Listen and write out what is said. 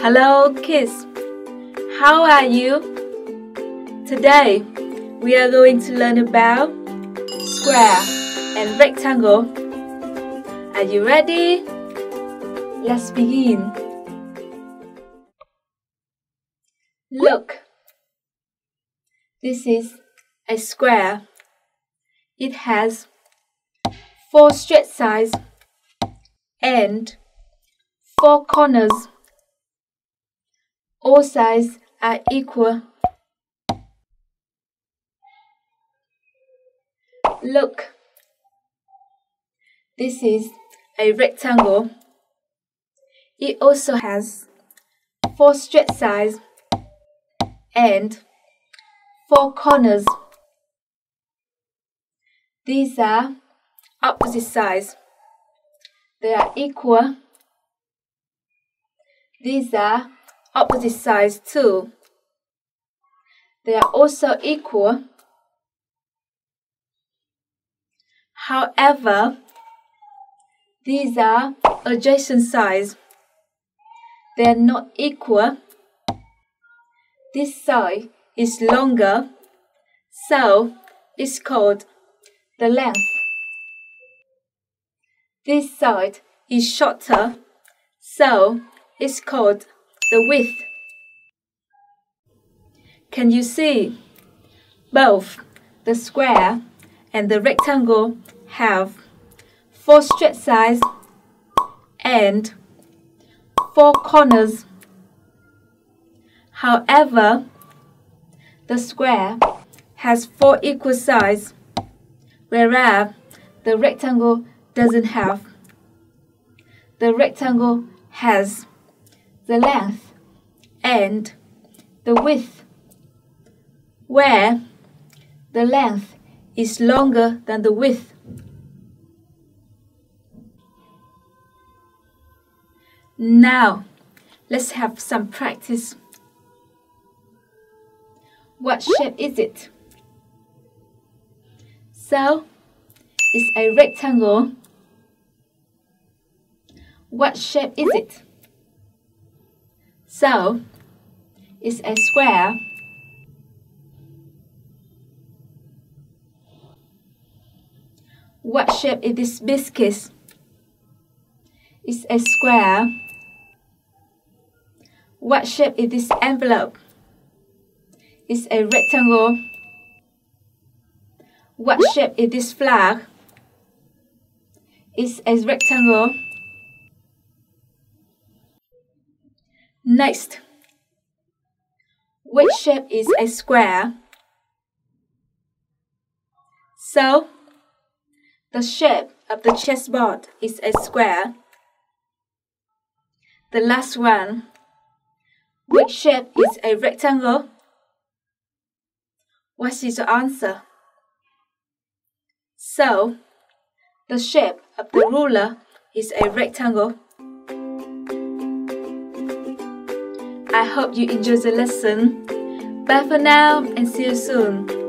Hello kids, how are you? Today we are going to learn about square and rectangle. Are you ready? Let's begin. Look, this is a square. It has four straight sides and four corners. All sides are equal. Look, this is a rectangle. It also has four straight sides and four corners. These are opposite sides. They are equal. These are opposite sides too. They are also equal. However, these are adjacent sides. They are not equal. This side is longer, so it's called the length. This side is shorter, so it's called the width. Can you see? Both the square and the rectangle have four straight sides and four corners. However, the square has four equal sides, whereas the rectangle doesn't have. The rectangle has the length and the width, where the length is longer than the width. Now, let's have some practice. What shape is it? So, it's a rectangle. What shape is it? So, it's a square. What shape is this biscuit? It's a square. What shape is this envelope? It's a rectangle. What shape is this flag? It's a rectangle. Next, which shape is a square? So, the shape of the chessboard is a square. The last one, which shape is a rectangle? What is the answer? So, the shape of the ruler is a rectangle. I hope you enjoyed the lesson. Bye for now and see you soon.